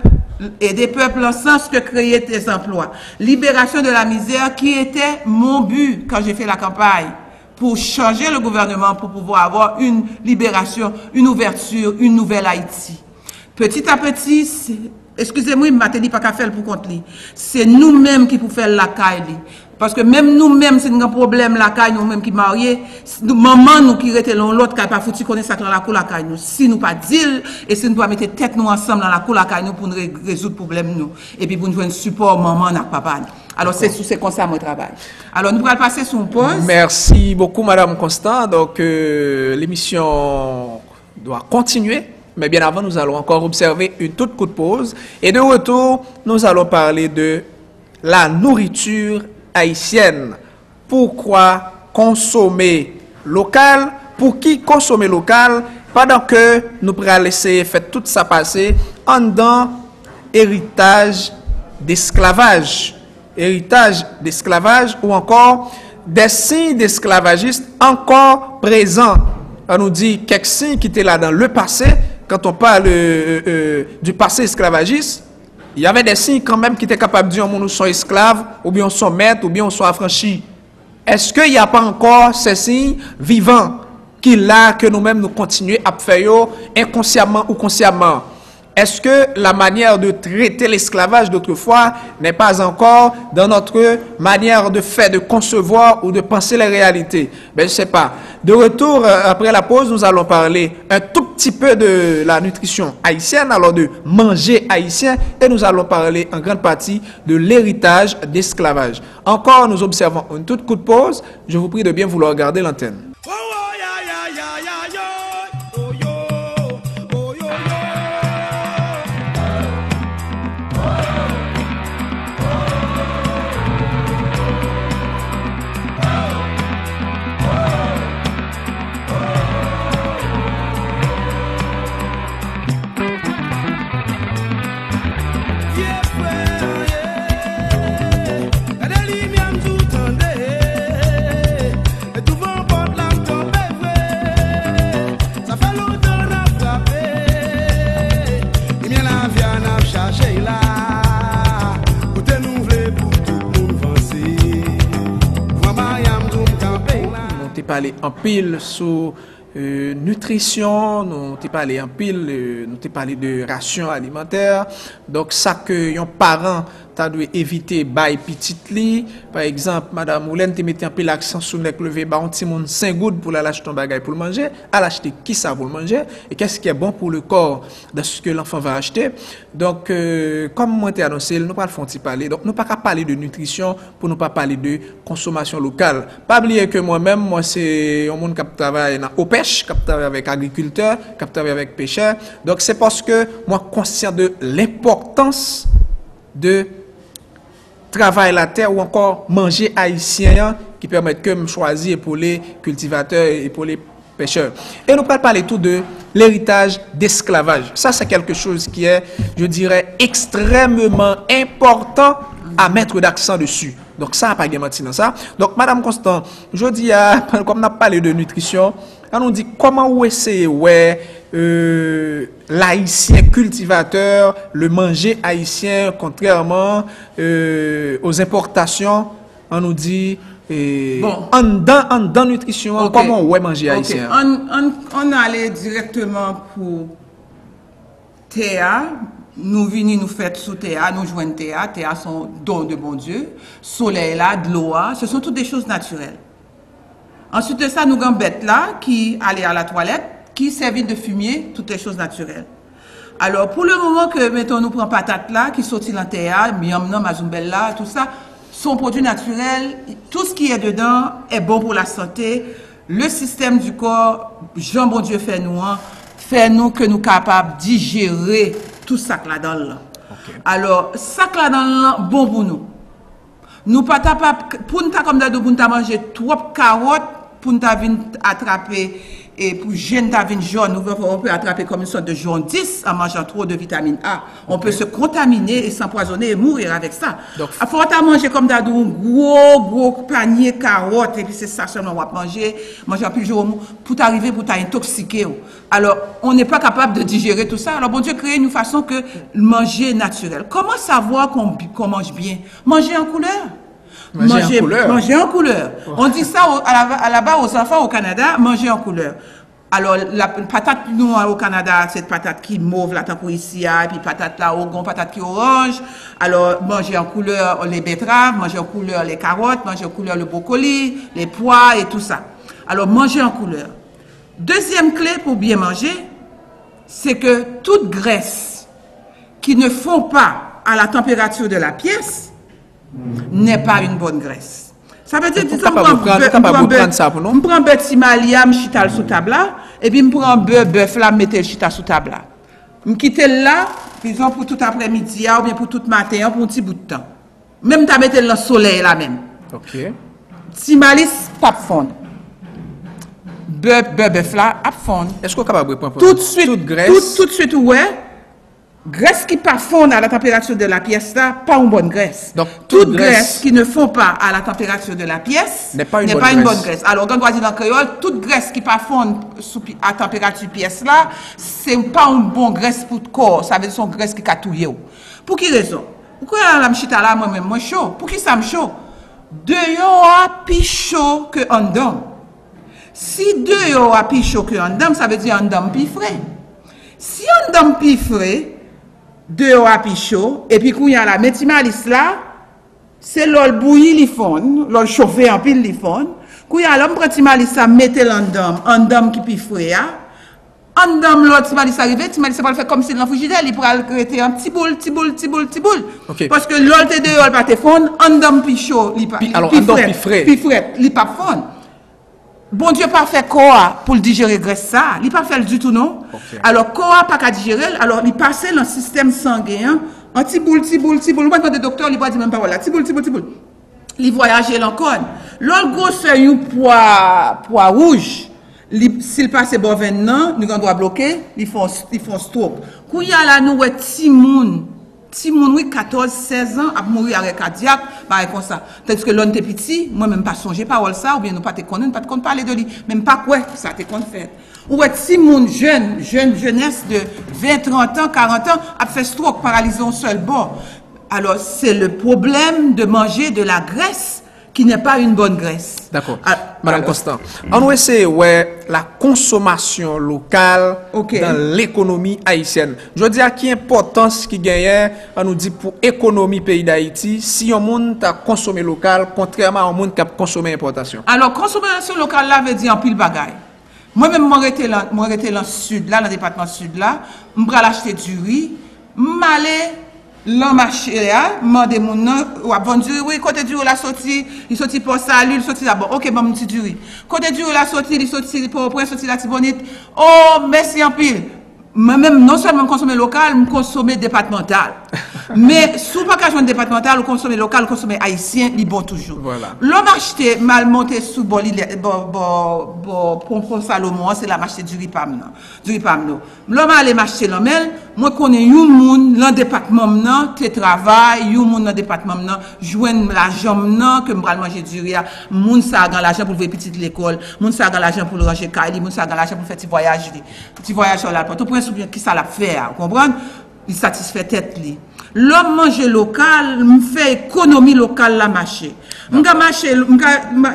S2: et des peuples en sens que créer tes emplois. Libération de la misère qui était mon but quand j'ai fait la campagne pour changer le gouvernement, pour pouvoir avoir une libération, une ouverture, une nouvelle Haïti. Petit à petit, excusez-moi, je ne pas qu'à faire pour li. C'est nous-mêmes qui pouvons faire la caille. Parce que même nous-mêmes, si nous avons un problème la caille, nous-mêmes qui mariés, nous, maman nous qui dans l'autre caille, pas foutu connaître ça dans la cour la caille nous. Si nous pas dire, et si nous pas mettre tête nous ensemble dans la cour la caille nous pour nous ré- résoudre le problème nous. Et puis pour nous un support maman et papa. Alors c'est sous c'est comme ça mon travail. Alors nous allons passer sur une pause.
S1: Merci beaucoup, Madame Constant. Donc, euh, l'émission doit continuer. Mais bien avant, nous allons encore observer une toute courte pause. Et de retour, nous allons parler de la nourriture haïtienne. Pourquoi consommer local? Pour qui consommer local? Pendant que nous pourrons laisser faire tout ça passer en dans héritage d'esclavage héritage d'esclavage ou encore des signes d'esclavagistes encore présents. On nous dit quelques signes qui étaient là dans le passé. Quand on parle euh, euh, du passé esclavagiste, il y avait des signes quand même qui étaient capables de dire nous sommes esclaves, ou bien on sont maîtres, ou bien on sont affranchis. Est-ce qu'il n'y a pas encore ces signes vivants qui là que nous-mêmes nous continuons à faire inconsciemment ou consciemment? Est-ce que la manière de traiter l'esclavage d'autrefois n'est pas encore dans notre manière de faire, de concevoir ou de penser les réalités? Ben, je sais pas. De retour, euh, après la pause, nous allons parler un tout petit peu de la nutrition haïtienne, alors de manger haïtien, et nous allons parler en grande partie de l'héritage d'esclavage. Encore, nous observons une toute courte pause. Je vous prie de bien vouloir garder l'antenne. En pile sur euh, nutrition, nous t'ai parlé en pile, euh, nous t'ai parlé de ration alimentaire. Donc ça que yon parent ta dû éviter bay petit. Par exemple, madame Moulin te mette un peu l'accent sur nek levé ba un petit monde 5 gouttes pour l'acheter ton bagage pour le manger, à l'acheter qui ça pour le manger et qu'est-ce qui est bon pour le corps de ce que l'enfant va acheter. Donc euh, comme moi t'ai annoncé, nous pas le. Donc nous pas parler de nutrition pour nous pas parler de consommation locale. Pas oublier que moi-même moi c'est un monde qui travaille dans au pêche, qui travaille avec agriculteurs, qui travaille avec pêcheurs. Donc c'est parce que moi conscient de l'importance de travail la terre ou encore manger haïtien qui permettent que me choisir pour les cultivateurs et pour les pêcheurs. Et nous allons parler tout de l'héritage d'esclavage. Ça, c'est quelque chose qui est, je dirais, extrêmement important à mettre d'accent dessus. Donc ça, pas de menti dans ça. Donc, Madame Constant, je dis, à, comme on a parlé de nutrition, on nous dit comment vous essayez, ouais, euh, l'haïtien cultivateur, le manger haïtien, contrairement euh, aux importations, on nous dit, euh,
S2: Bon.
S1: en dedans, en dedans nutrition, comment ouais manger haïtien?
S2: On, on, on allait directement pour Théa. Nous venons nous faire sous Théa, nous joignons Théa. Théa sont don de bon Dieu. Soleil là, de l'eau, ce sont toutes des choses naturelles. Ensuite de ça, nous avons bête là qui allait à la toilette, qui servit de fumier, toutes les choses naturelles. Alors, pour le moment que, mettons, nous prenons patate là, qui sortit dans terre, miam nan, mazumbel là, tout ça, sont produits naturels. Tout ce qui est dedans est bon pour la santé. Le système du corps, Jean bon Dieu fait nous, hein, fait nous que nous capables de digérer tout ça là-dedans là. Alors, ça là-dedans là, bon pour nous. Nous pas pour nous comme d'ado pour nous manger trop carottes pour nous attraper et pour jeune venir jaune on peut attraper comme une sorte de jaundice en mangeant trop de vitamine A. On peut se contaminer et s'empoisonner et mourir avec ça.
S1: Donc-
S2: Il faut ta manger comme d'ado un gros gros panier carottes et puis c'est ça seulement on va manger manger plus jour pour t'arriver pour t'intoxiquer. Alors, on n'est pas capable de digérer tout ça. Alors, bon Dieu crée une façon que manger naturel. Comment savoir qu'on qu'on mange bien? Manger en couleur.
S1: Manger en couleur.
S2: Manger en couleur. On dit ça au- à la- là-bas aux enfants au Canada, manger en couleur. Alors, la patate, nous, au Canada, cette patate qui est mauve, tant pour ici, et puis patate là, au grand patate qui est orange. Alors, manger en couleur les betteraves, manger en couleur les carottes, manger en couleur le brocoli, les pois et tout ça. Alors, manger en couleur. Deuxième clé pour bien manger, c'est que toute graisse qui ne fond pas à la température de la pièce n'est pas une bonne graisse. Ça veut dire, disons, je
S1: prendre-
S2: prends
S1: prendre ça pour nous?
S2: je chita sous table là, et puis je prends beurre bœuf là, je mets chita sous table là. Je quitte là, disons pour tout après-midi ou bien pour tout matin, pour un petit bout de temps. Même tu mets le soleil là même.
S1: Ok.
S2: Timalis, pas fondre. Beurre beurre bœuf là, à fondre.
S1: Est-ce qu'on est capable de répondre
S2: Tout de suite,
S1: Toute graisse?
S2: tout, tout de suite, ouais. Graisse qui pas fondre à la température de la pièce là, pas une bonne graisse.
S1: Donc,
S2: toute,
S1: toute
S2: graisse,
S1: graisse
S2: qui ne fond pas à la température de la pièce
S1: N'est pas une bonne graisse.
S2: graisse. Alors, quand on dire dans le créole, toute graisse qui pas fondre à température pièce là, c'est pas une bonne graisse pour le corps. Ça veut dire son graisse qui a touillé. Pour qui raison? Pourquoi la mchita là, moi-même, moi chaud? Pour qui ça me chaud? De yo a pi chaud que en dedans. Si deux yo a pi chaud que en dedans, ça veut dire en dedans pi frais. Si en dedans pi frais, de yo api chou, epi kou yon la. Metima lis la, se lol bouyi li fon, lol choufe anpil li fon, kou yon lom pretima lis la metel an dam, an dam ki pi fwe ya, an dam lor tima lis arrive, tima lis se pal fè kom si nan fujide, li pral krete an tiboul, tiboul, tiboul,
S1: tiboul,
S2: okay. paske lol te de yo al pa te fon, an dam pi chou, li pa,
S1: pi, alors, pi, fret,
S2: pi fret, li pa fon. Bon Diyo pa fè koa pou l digere gres sa, li pa fèl du tout non.
S1: Okay.
S2: Alors koa pa ka digere, alors li pase lan sistem sangyen, an ti boul, ti boul, ti boul, mwen mwen de doktor li ba di men parola, ti boul, ti boul, ti boul. Li voyaje lankon. Lol go se yon poa rouj, si l pase bo ven nan, nou gandwa bloke, li fon stop. Kou ya la nou we ti moun, Ti moun oui 14, 16 ans ap mouri arrêt cardiaque, bah comme ça. Tandis que l'on te petit, moi même pas songer parole ça, ou bien nous pas te connaître, pas te connaître parler de lui, même pas quoi, ça te connaître faire. Ou ouais, ti moun jeune, jeune jeunesse de 20, 30 ans, 40 ans, a fait stroke, paralysé au seul bord? Alors, c'est le problème de manger de la graisse qui qui n'est pas une bonne graisse.
S1: D'accord.
S2: Ah,
S1: Madame Constant, on va essayer ouais, la consommation locale
S2: Ok.
S1: dans l'économie haïtienne. Je veux dire, qui importance qui gagne, on nous dit pour l'économie pays d'Haïti, si on monde a consommé local, contrairement à un monde qui a consommé importation.
S2: Alors, consommation locale là veut dire en pile bagaille. Moi-même, moi rete là, dans le sud, là, dans le département sud là, m'bral acheter du riz, m'aller dans marché là, m'demande mon nan, riz, oui, du riz la sorti, il sorti pour ça, lui, il sorti d'abord. OK, bon, riz. Côté du riz la sorti, il sorti pour après sorti la tibonite. Oh, merci en pile. Moi-même, non seulement consommer local, je consommer départemental. Mais, sous pas qu'à départemental, ou consommer local, ou consommer haïtien, il bon toujours.
S1: Voilà.
S2: L'homme acheté mal monté sous bon, bon, bon, bon, pompon Salomon, c'est la m'acheter du riz pam nan. Du riz pam nan. L'homme allé m'acheter l'hommel, moi connais yon moun dans département nan, te travail, yon moun dans département nan, jouen l'argent nan, que m'bral manger du riz, moun sa gan l'argent pour lever petite l'école, moun sa gan l'argent pour le ranger kay, moun sa gan l'argent pour faire petit voyage. Petit voyage sur la porte. Au point qui ça l'a fait, vous comprenez? Il satisfait tête li. L'homme mange local, fait économie locale la marché. M'ga marché,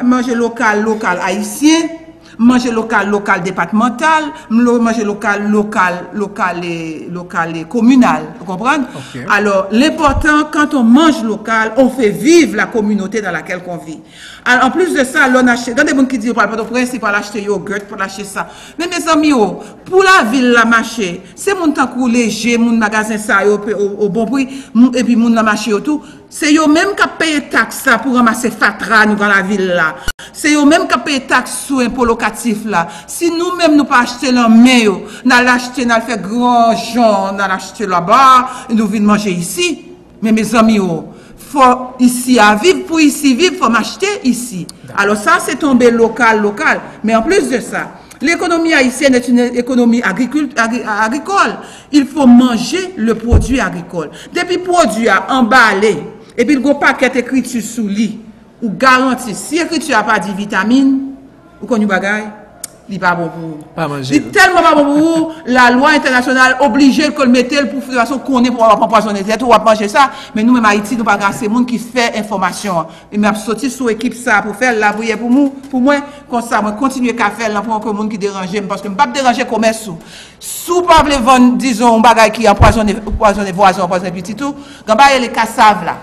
S2: manger local, local haïtien, manger local, local départemental, manger local, local, local et, local et communal. Vous comprenez? Alors, l'important, quand on mange local, on fait vivre la communauté dans laquelle on vit. Alors, en plus de ça, l'on achète, dans des gens qui disent, par le principe, pour l'acheter yogurt, pour l'acheter ça. Mais mes amis, oh, pour la ville, la marché, c'est mon temps léger, mon magasin ça, au, au bon prix, et puis mon la marché tout. Se yo menm ka peye taks la pou ramase fatra nou gan la vil la. Se yo menm ka peye taks sou impo lokatif la. Si nou menm nou pa achete lan men yo, nan l'achete nan l'fe gran jan, nan l'achete la ba, nou vin manje isi. Men me zami yo, fò isi aviv, pou isi viv, fò m'achete isi. Alo sa se tombe lokal, lokal. Men an plus de sa, l'ekonomi haïsien et une ekonomi agrikol. Il fò manje le prodou agrikol. Depi prodou a, an ba ale, puis le gros paquet écriture sous lit, ou garanti, si écriture a pas dit vitamine, ou qu'on y bagaille, il pas bon pour vous.
S1: Pas manger.
S2: Il tellement pas bon pour vous, la loi internationale oblige que le mette pour toute façon qu'on est pour avoir empoisonner tête ou pour manger ça, mais nous même Haïti nous pas c'est monde qui fait information. Et m'a sorti sous équipe ça pour faire la prière pour nous, pour moi comme ça moi continuer qu'à faire pour que monde qui déranger parce que me pas déranger commerce sous. Sous pas vle vendre disons un bagage qui empoisonne empoisonne voisin, empoisonne petit tout, gamba les cassaves là.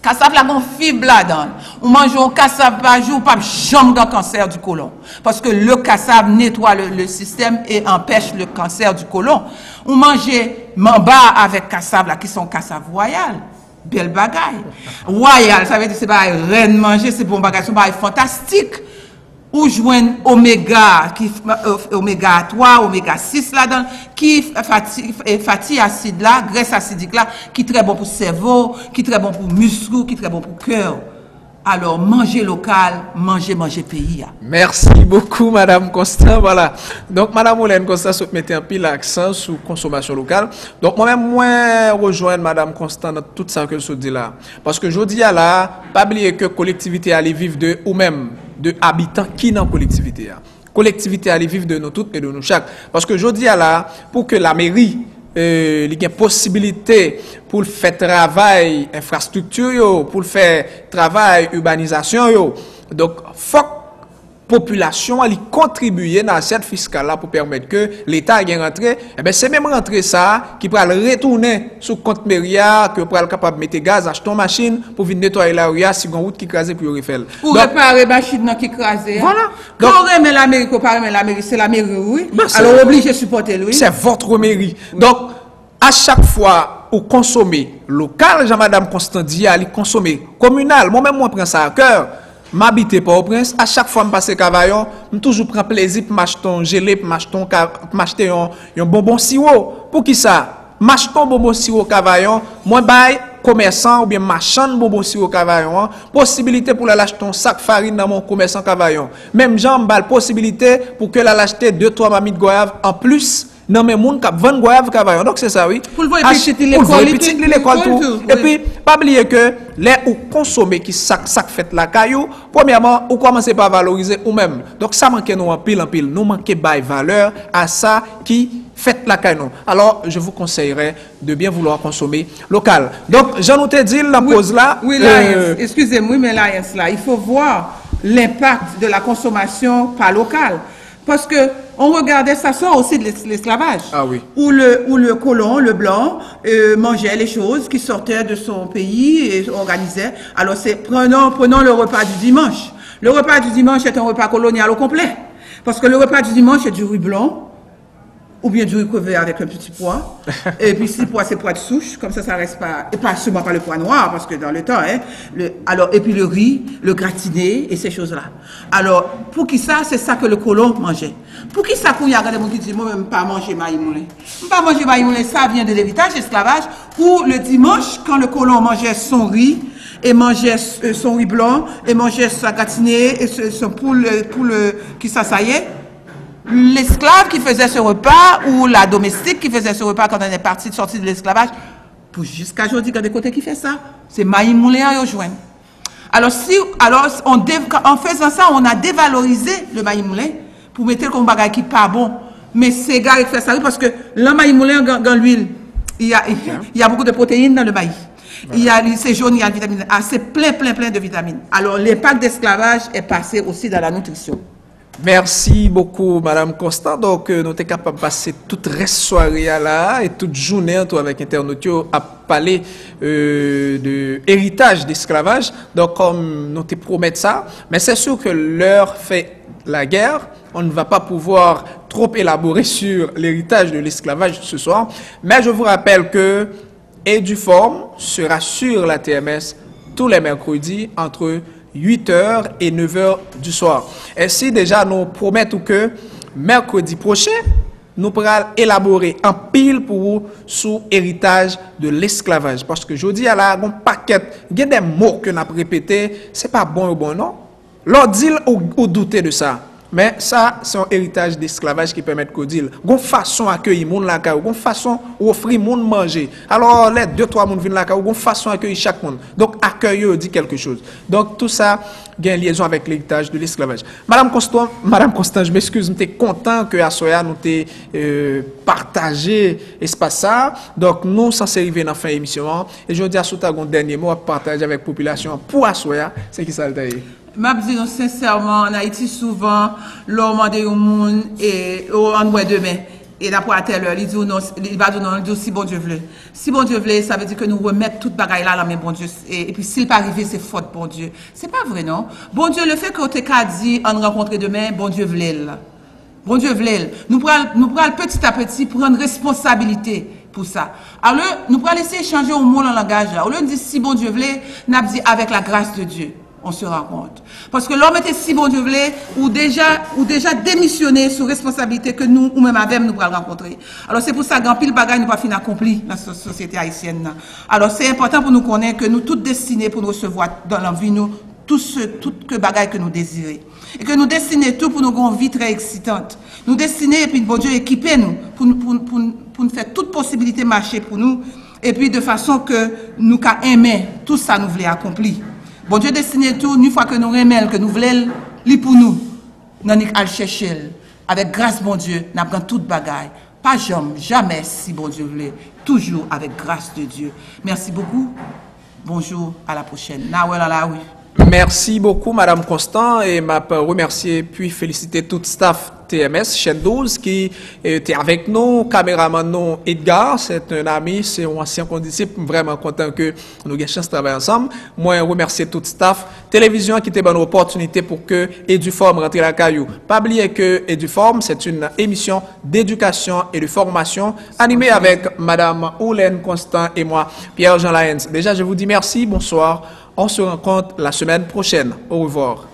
S2: Cassave la gon fibre là-dedans. On mange un cassave par jour, pas jamais dans cancer du côlon. Parce que le cassave nettoie le, le système et empêche le cancer du côlon. On mange mamba avec cassave là, qui sont cassave royal. Belle bagaille. Royal, ça veut dire c'est pas reine manger, c'est bon bagage, c'est pas fantastique. Ou oméga, qui, euh, oméga 3, oméga 6 là-dedans, qui fatigues fatigues acide là, graisse acidique là, qui très bon pour cerveau, qui très bon pour muscle, qui très bon pour cœur. Alors, manger local, manger, manger pays. hein.
S1: Merci beaucoup, Madame Constant. Voilà. Donc, Madame Olaine Constant se mettait un pile l'accent sur consommation locale. Donc, moi-même, moi, rejoindre Madame Constant dans tout ça que je dis là. Parce que je dis à là, pas oublier que collectivité allait vivre de, ou même, de habitants qui dans la collectivité. hein. Collectivité allait vivre de nous toutes et de nous chaque. Parce que je dis à là, pour que la mairie, euh, a possibilité pour faire travail infrastructure yo, pour faire travail urbanisation yo. Donc faut population elle contribuer dans cette fiscale là pour permettre que l'état gagne rentré et ben c'est même rentré ça qui pourra le retourner sous compte mairie que pour être capable de mettre gaz acheter une machine pour venir nettoyer la rue si une route qui crasée pour refaire
S2: Pour réparer machine qui écrasé.
S1: Voilà.
S2: Quand
S1: Donc-
S2: on remet la mairie, qu'on remet la mairie, c'est la mairie, oui.
S1: Ben, c'est-
S2: Alors, obligé de supporter lui.
S1: C'est votre mairie. Donc, à chaque fois, vous consommez local, Jean-Madame Constant dit, allez consommer communal. Moi-même, moi, prends ça à cœur. M'habiter pas au prince. À chaque fois, je passe Cavaillon, je toujours plaisir pour m'acheter un gelé, pour m'acheter un un, bonbon sirop. Pour qui ça? M'acheter un bonbon sirop Cavaillon, moi, bail commerçant ou bien marchand bonbon sirop Cavaillon, hein, possibilité pour l'acheter un sac farine dans mon commerçant Cavaillon. Même Jean, bail possibilité pour que l'acheter deux, trois mamies de goyave en plus non mais moun kap vend goyave Cavaillon. Donc c'est ça oui.
S2: Le
S1: le l'école
S2: l'école
S1: tout.
S2: tout,
S1: Et
S2: oui.
S1: puis pas oublier que les ou consommer qui sac sac fait la caillou, premièrement, ou commencez par valoriser ou même. Donc ça manque nous en pile en pile, nous manquer bail valeur à ça qui faites la canon. Alors, je vous conseillerais de bien vouloir consommer local. Donc, j'en ai dit la pause là.
S2: Oui,
S1: euh,
S2: Lions, excusez-moi, mais Lions, là, il faut voir l'impact de la consommation pas locale. Parce que on regardait, ça sort aussi de l'es- l'esclavage.
S1: Ah oui.
S2: Où le, où le colon, le blanc, euh, mangeait les choses qui sortaient de son pays et organisait. Alors, c'est, prenons, prenons le repas du dimanche. Le repas du dimanche est un repas colonial au complet. Parce que le repas du dimanche est du riz blanc, ou bien du riz crevé avec un petit pois. et puis si le pois, c'est pois de souche, comme ça, ça reste pas, et pas seulement pas le pois noir, parce que dans le temps, hein, le, alors, et puis le riz, le gratiné, et ces choses-là. Alors, pour qui ça, c'est ça que le colon mangeait. Pour qui ça, qu'il y a des gens qui disent, moi, même pas manger maïs moulin. Pas manger maïs moulin, ça vient de l'héritage, esclavage, où le dimanche, quand le colon mangeait son riz, et mangeait euh, son riz blanc, et mangeait sa gratinée, et son poule, euh, poule, euh, qui s'assaillait, l'esclave qui faisait ce repas ou la domestique qui faisait ce repas quand on est parti, sorti de l'esclavage, jusqu'à aujourd'hui, quand des côtés qui fait ça, c'est Maï Moulin à rejoindre. Alors, si, alors on en faisant ça, on a dévalorisé le Maï Moulin pour mettre comme bagage qui pas bon. Mais c'est gars qui fait ça parce que le Maï dans, l'huile, il y, a, il y a beaucoup de protéines dans le maïs. Il y a, c'est jaune, il y a vitamine A, c'est plein, plein, plein de vitamines. Alors, l'impact d'esclavage est passé aussi dans la nutrition.
S1: Merci beaucoup, Madame Constant. Donc, euh, nous sommes capables de passer toute reste soirée là et toute journée entre avec internautes à parler euh, de héritage d'esclavage. Donc, comme nous te promettons ça, mais c'est sûr que l'heure fait la guerre. On ne va pas pouvoir trop élaborer sur l'héritage de l'esclavage ce soir. Mais je vous rappelle que Eduform sera sur la TMS tous les mercredis entre 8h et 9h du soir. Ainsi, déjà, nous promettons que mercredi prochain, nous pourrons élaborer un pile pour vous sur héritage de l'esclavage. Parce que je dis à la un paquet, il y a des mots que nous avons répétés, c'est pas bon ou bon, non? L'on dit ou, ou douter de ça? Mais ça, c'est un héritage d'esclavage qui permet de dire. Gon façon d'accueillir moun la ka, gon façon offrir moun manger. Alors, les deux, trois moun viennent ka, gon façon d'accueillir chaque monde. Donc, accueillir dit quelque chose. Donc, tout ça, il y a une liaison avec l'héritage de l'esclavage. Madame Constant, Madame je m'excuse, j'étais content que à Soya nous t'ait euh, partagé espace ça. Donc, nous, sans arriver dans la fin de l'émission, et je dis à Souta, un dernier mot à partager avec la population pour Assoya, c'est qui ça le taille.
S2: M'a dit non, sincèrement, en Haïti, souvent, l'homme demande au monde et on ouais demain. Et d'après à telle heure, il dit non, il va dire non, il dit si bon Dieu veut. Si bon Dieu veut, ça veut dire que nous remettons toute bagaille là la main bon Dieu. Et, et puis s'il pas arrivé, c'est faute bon Dieu. C'est pas vrai, non? Bon Dieu, le fait que tu as dit on rencontre demain, bon Dieu veut. là. Bon Dieu veut. Nous prenons nous prenons petit à petit prendre responsabilité pour ça. Alors, nous prenons laisser changer au monde en langage. là. Au lieu de dire si bon Dieu nous avons dit avec la grâce de Dieu on se rend compte. Parce que l'homme était si bon Dieu voulait, ou déjà, ou déjà démissionné sous responsabilité que nous, ou même avec nous, pourrons rencontrer. Alors c'est pour ça qu'en pile bagaille, nous pas fin accompli dans la société haïtienne. Alors c'est important pour nous connaître que nous toutes destinés pour nous recevoir dans la vie, nous, tout ce, tout que bagaille que nous désirons. Et que nous destinons tout pour nous avoir une vie très excitante. Nous destinons, et puis bon Dieu équiper nous, pour, nous- pour, pour, pour nous faire toute possibilité marcher pour nous, et puis de façon que nous qu'à aimer tout ça nous voulons accomplir. Bon Dieu destiné tout, une fois que nous aimons, que nous voulons, li pour nous, nous allons chercher. Avec grâce, bon Dieu, nous apprenons toute bagaille. Pas jamais, jamais, si bon Dieu voulait. Toujours avec grâce de Dieu. Merci beaucoup. Bonjour, à la prochaine.
S1: Merci beaucoup, Madame Constant, et m'a remercier puis féliciter tout staff TMS, chaîne 12, qui était avec nous, caméraman nous, Edgar, c'est un ami, c'est un ancien condisciple, vraiment content que nous ayons chance de travailler ensemble. Moi, remercier tout staff, télévision qui était bonne opportunité pour que Eduform rentre la caillou. Pas oublier que Eduform, c'est une émission d'éducation et de formation animée avec Madame Oulène Constant et moi, Pierre-Jean Lyons. Déjà, je vous dis merci, bonsoir. On se rencontre la semaine prochaine. Au revoir.